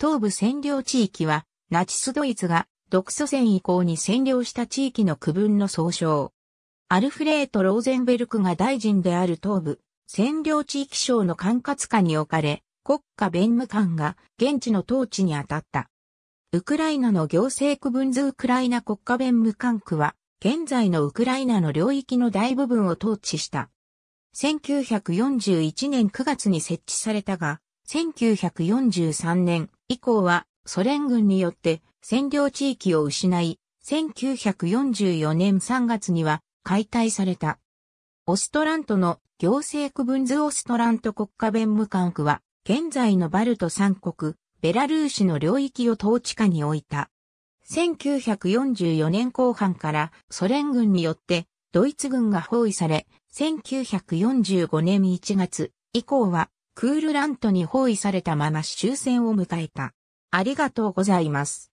東部占領地域は、ナチスドイツが独ソ戦以降に占領した地域の区分の総称。アルフレート・ローゼンベルクが大臣である東部、占領地域省の管轄下に置かれ、国家弁務官が現地の統治に当たった。ウクライナの行政区分図ウクライナ国家弁務官区は、現在のウクライナの領域の大部分を統治した。1941年9月に設置されたが、1943年以降はソ連軍によって占領地域を失い、1944年3月には解体された。オストラントの行政区分図オストラント国家弁務官区は、現在のバルト三国、ベラルーシの領域を統治下に置いた。1944年後半からソ連軍によってドイツ軍が包囲され、1945年1月以降はクールラントに包囲されたまま終戦を迎えた。ありがとうございます。